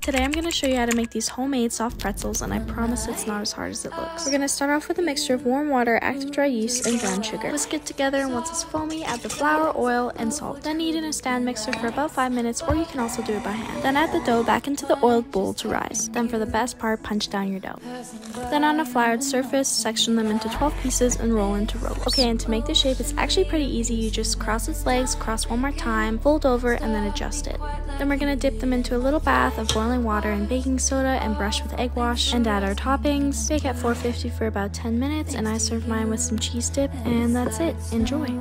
Today I'm going to show you how to make these homemade soft pretzels and I promise it's not as hard as it looks. We're going to start off with a mixture of warm water, active dry yeast, and brown sugar. Whisk it together and once it's foamy, add the flour, oil, and salt. Then knead in a stand mixer for about 5 minutes or you can also do it by hand. Then add the dough back into the oiled bowl to rise. Then for the best part, punch down your dough. Then on a floured surface, section them into 12 pieces and roll into rolls. Okay, and to make the shape, it's actually pretty easy. You just cross its legs, cross one more time, fold over, and then adjust it. Then we're going to dip them into a little bath of boiling water and baking soda and brush with egg wash and add our toppings. Bake at 450 for about 10 minutes and I serve mine with some cheese dip and that's it. Enjoy!